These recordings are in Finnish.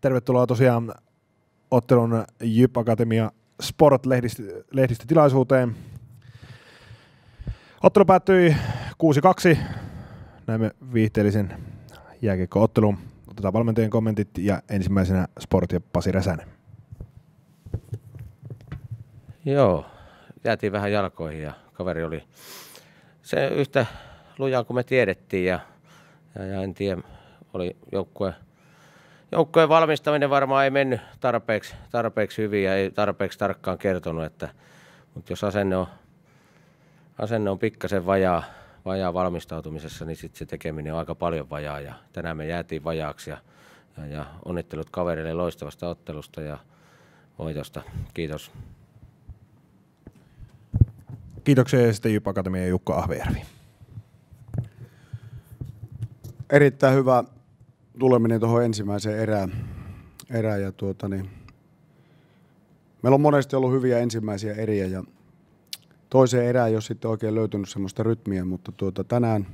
tervetuloa tosiaan ottelun Jyp Akatemia Sport-lehdistötilaisuuteen. Ottelu päättyi 6-2. Näemme viihteellisen jääkiekko-ottelun. Otetaan valmentajien kommentit ja ensimmäisenä Sport ja Pasi Räsänen. Joo, jäätiin vähän jalkoihin ja kaveri oli se yhtä lujaa kuin me tiedettiin ja, ja, ja en tiedä, oli joukkue, joukkueen valmistaminen varmaan ei mennyt tarpeeksi, tarpeeksi hyvin ja ei tarpeeksi tarkkaan kertonut, että, mutta jos asenne on, asenne on pikkasen vajaa, vajaa valmistautumisessa, niin sitten se tekeminen on aika paljon vajaa ja tänään me jäätiin vajaaksi ja, ja, ja onnittelut kaverille loistavasta ottelusta ja voitosta. Kiitos. Kiitoksia ja sitten Jyp Akatemia Jukka Ahvejärvi. Erittäin hyvä tuleminen tuohon ensimmäiseen erään. erään ja tuota, niin, meillä on monesti ollut hyviä ensimmäisiä eriä ja toiseen erään ei ole sitten oikein löytynyt semmoista rytmiä, mutta tuota, tänään,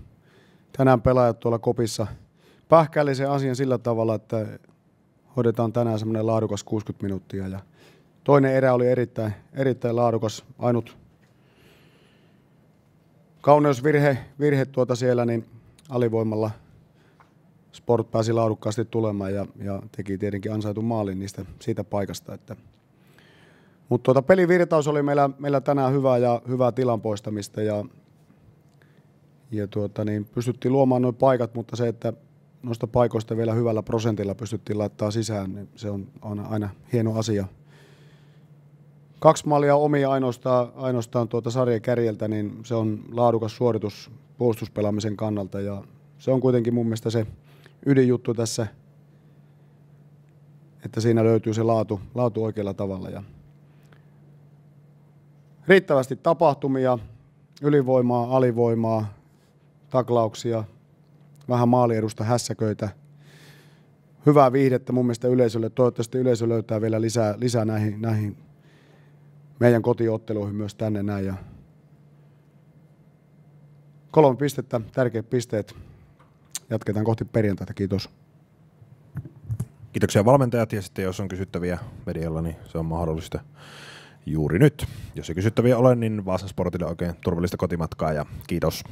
tänään pelaajat tuolla kopissa pähkäili sen asian sillä tavalla, että hoidetaan tänään semmoinen laadukas 60 minuuttia ja toinen erä oli erittäin, erittäin laadukas, ainut kauneusvirhe virhe tuota siellä, niin alivoimalla Sport pääsi laadukkaasti tulemaan ja, ja teki tietenkin ansaitun maalin niistä, siitä paikasta. Että. Mutta tuota, pelivirtaus oli meillä, meillä tänään hyvää ja hyvää tilan poistamista ja, ja tuota, niin pystyttiin luomaan nuo paikat, mutta se, että noista paikoista vielä hyvällä prosentilla pystyttiin laittaa sisään, niin se on, on aina hieno asia – kaksi maalia omia ainoastaan, ainoastaan tuota sarjan kärjeltä, niin se on laadukas suoritus puolustuspelaamisen kannalta ja se on kuitenkin mun mielestä se ydinjuttu tässä, että siinä löytyy se laatu, laatu oikealla tavalla. Ja riittävästi tapahtumia, ylivoimaa, alivoimaa, taklauksia, vähän maaliedusta hässäköitä. Hyvää viihdettä mun mielestä yleisölle. Toivottavasti yleisö löytää vielä lisää, lisää näihin, näihin meidän kotiotteluihin myös tänne näin. Ja kolme pistettä, tärkeät pisteet. Jatketaan kohti perjantaita. Kiitos. Kiitoksia valmentajat ja sitten jos on kysyttäviä medialla, niin se on mahdollista juuri nyt. Jos ei kysyttäviä ole, niin Vaasan Sportille oikein turvallista kotimatkaa ja kiitos.